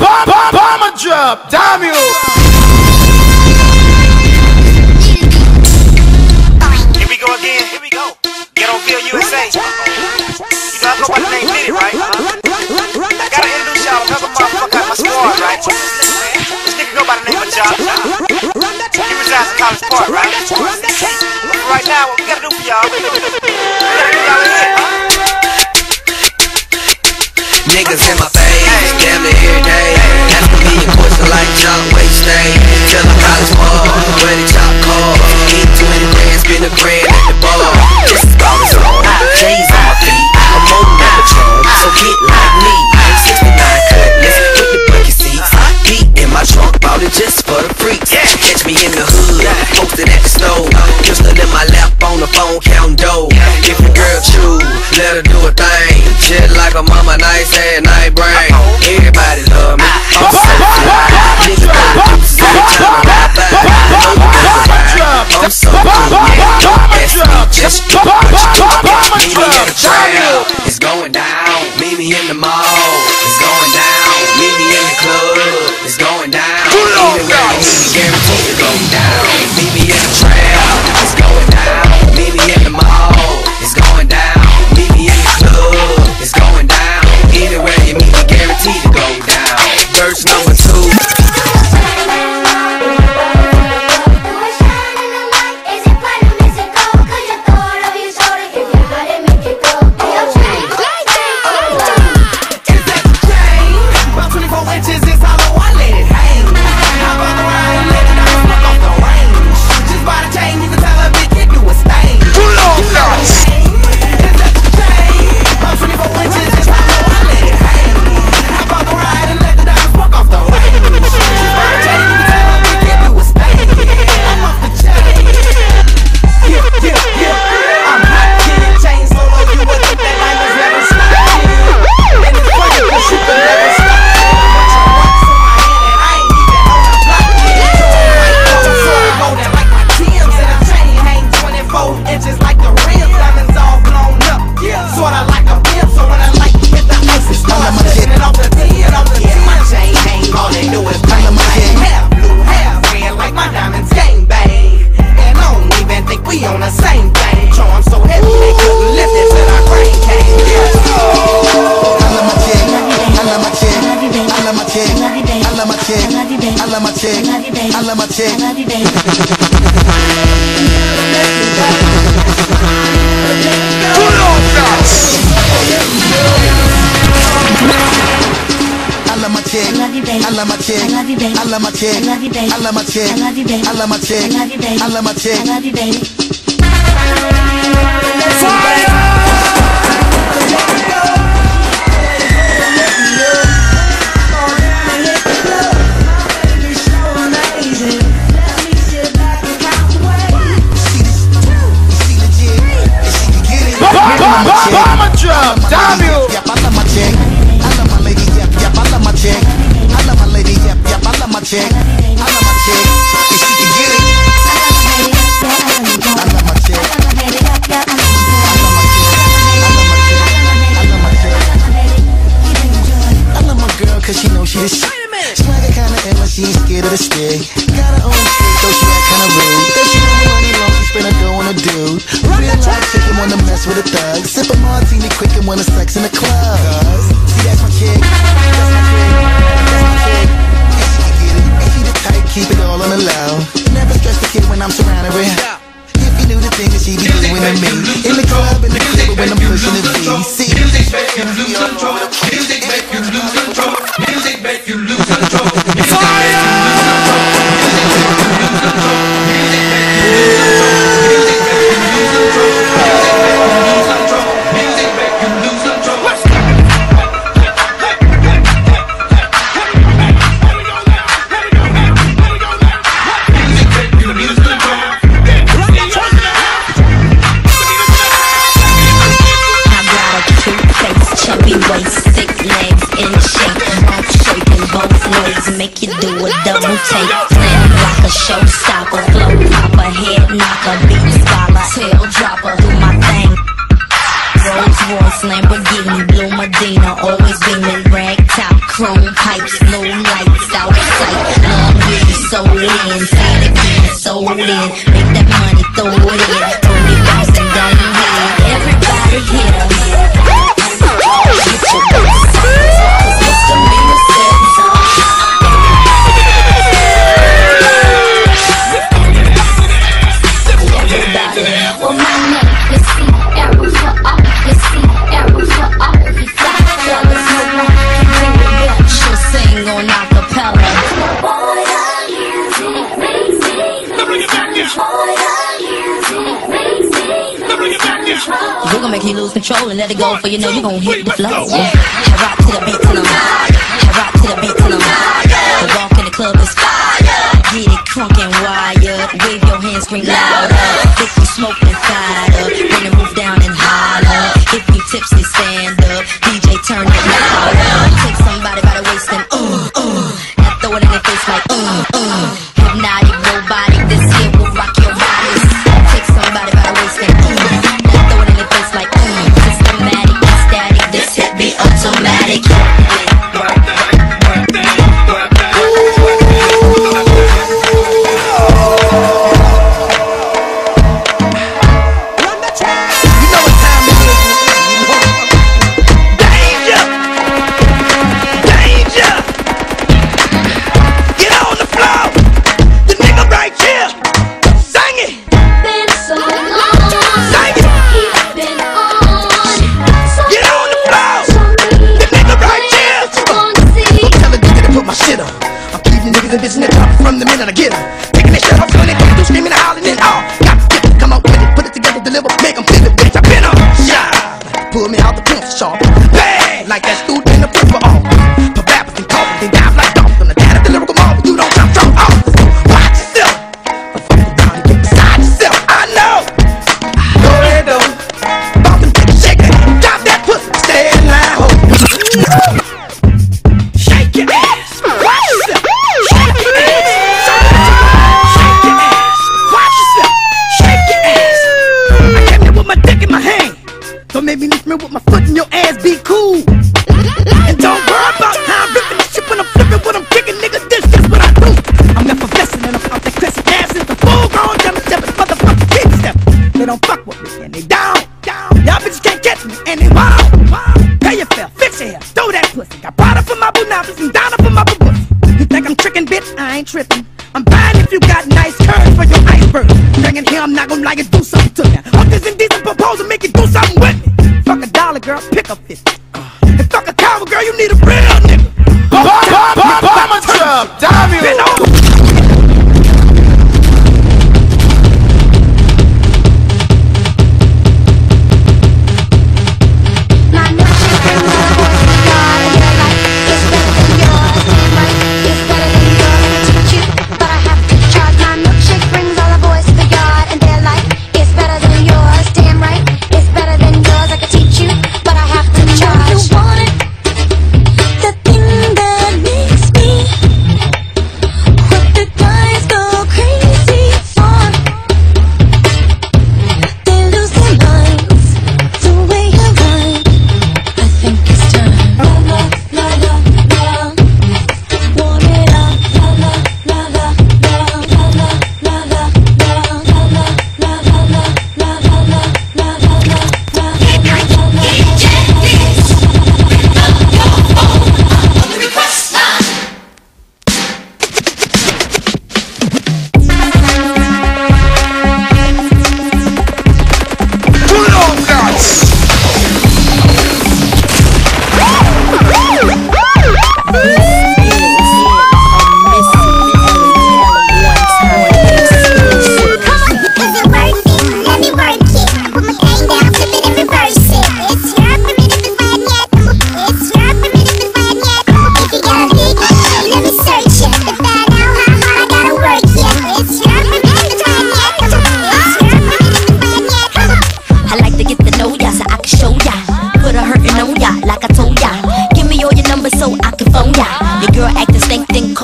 bomb, bomb, bomb, bomb drop. Damn you. Here we go again. Here we go. Get on Feel USA. You know I go by the name Diddy, right? Uh-huh. Gotta introduce y'all another motherfucker out my squad, right? This nigga go by the name of Jock. He resides in College Park, right? Right now, what we gotta do for y'all, we gotta get y'all a? Niggas in my face, damn near every day. Asking me a question like John Wayne stay. Till I college ball, where the chop call. Eat too many grand, spend a grand just do what you do. Meet me love my chick, I love my chick, I love my chick, I love my chick, I love my chick. Bomb, bomb, bomb, bomb drop. Damn you. Yep, I love my chick. Chick. I love my chick. If she can get it. I love my chick. I love my girl cause she knows she the shit. Swagger kinda Emma, she ain't scared of the stick. Got her own stick, though she act kinda rude. Though she know money long, she spend her dough on a dude. Real life chicken wanna mess with a thug. Sip a martini quick and wanna sex low. Never stress the kid when I'm surrounded with. If you knew the things that she be doing to me. In the club, in the club, when I'm pushing the V. See, do a double take. Slam a showstopper, flow pop a head knocker, beat scholar, tail dropper, do my thing. Rolls Royce, Lamborghini, Blue Medina, always beaming, rag top, chrome pipes, blue lights, out sight. Love you, so in, say it again, so in. Make that money, throw it in, twenty thousand, don't win. Everybody here, get your. control and let it go, for you know you're gonna hit the flow. Yeah. I gotta get made me lift me with my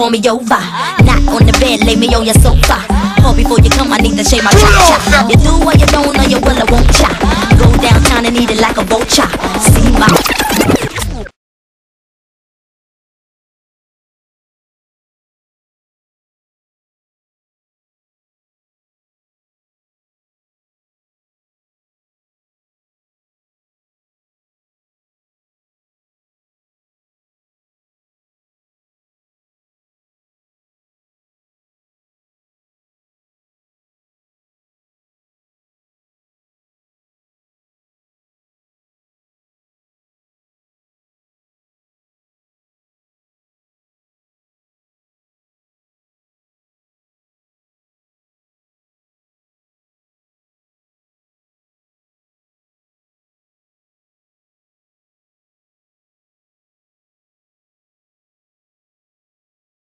call me over. Not on the bed, lay me on your sofa. Call before you come, I need to shave my cha. You do what you don't, or you will, I won't chop. Go downtown and eat it like a vulture.